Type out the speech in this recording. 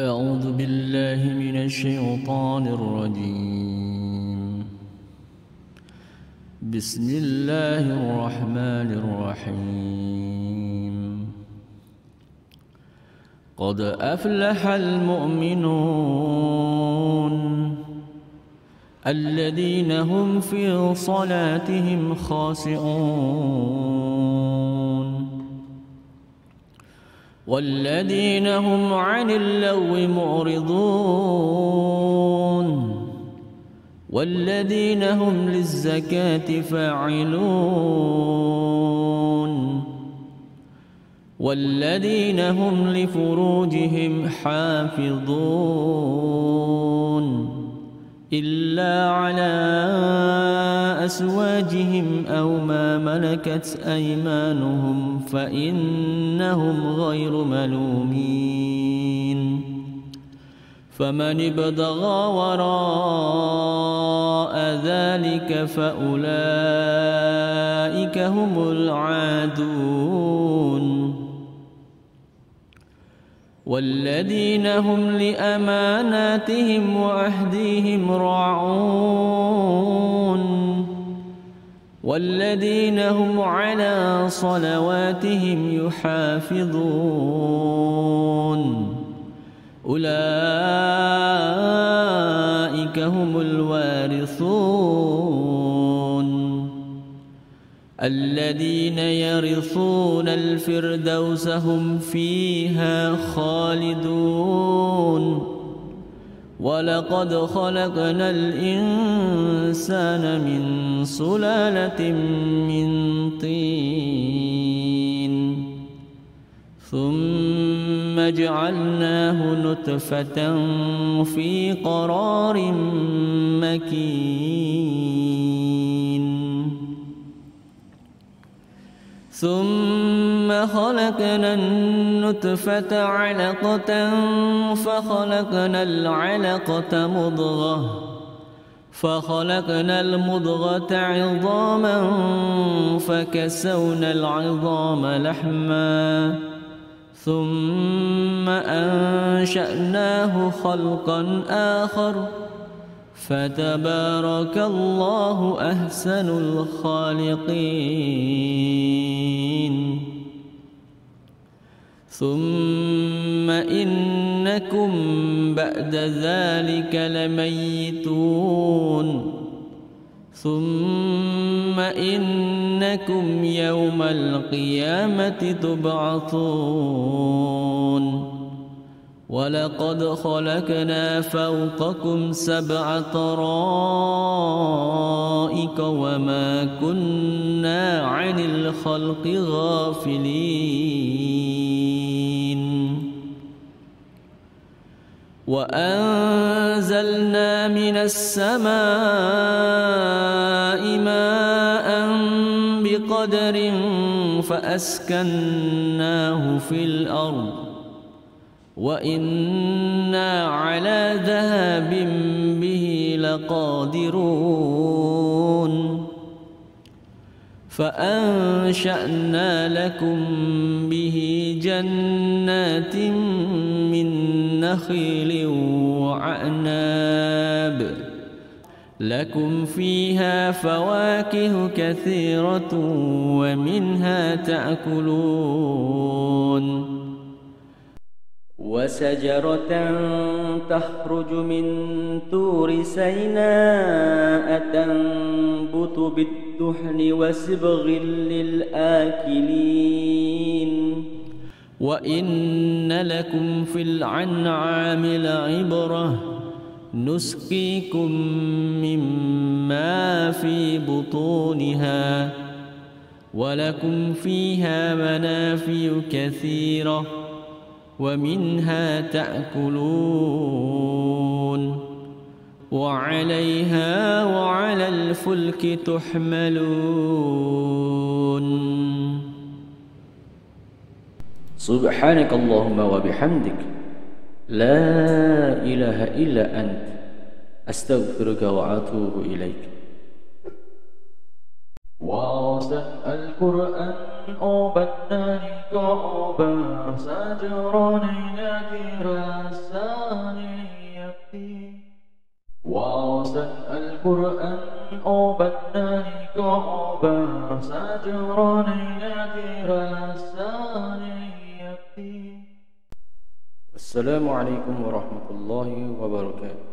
أعوذ بالله من الشيطان الرجيم. بسم الله الرحمن الرحيم. قد أفلح المؤمنون الذين هم في صلاتهم خاشعون والذين هم عن اللو معرضون. والذين هم للزكاة فاعلون. والذين هم لفروجهم حافظون. إلا على أسواجهم أو ما ملكت أيمانهم. فإنهم غير ملومين. فمن ابتغى وراء ذلك فأولئك هم العادون. والذين هم لأماناتهم وأهديهم راعون. والذين هم على صلواتهم يحافظون. أولئك هم الوارثون. الذين يرثون الفردوس هم فيها خالدون. ولقد خلقنا الإنسان من سلالة من طين ثم جعلناه نطفة في قرار مكين ثم خلقنا النطفة علقة فخلقنا العلقة مضغة فخلقنا المضغة عظاما فكسونا العظام لحما ثم أنشأناه خلقا آخر فتبارك الله أحسن الخالقين. ثم إنكم بعد ذلك لميتون ثم إنكم يوم القيامة تبعثون ولقد خلقنا فوقكم سبع طرائق وما كنا عن الخلق غافلين. وأنزلنا من السماء ماء بقدر فأسكناه في الأرض. وإنا على ذهاب به لقادرون فأنشأنا لكم به جنات من نخيل وعناب لكم فيها فواكه كثيرة ومنها تأكلون وشجرة تخرج من طور سيناء تنبت بالدحن وسبغ للآكلين. وإن لكم في العنعام لعبرة نسقيكم مما في بطونها ولكم فيها منافع كثيرة. ومنها تأكلون وعليها وعلى الفلك تحملون. سبحانك اللهم وبحمدك. لا إله إلا أنت. أستغفرك وأتوب إليك. واسع القرآن. وبدل كعبا سجرا نكر الثاني يبكي. وأرسل القرآن وبدل كعبا سجرا نكر الثاني يبكي. السلام عليكم ورحمة الله وبركاته.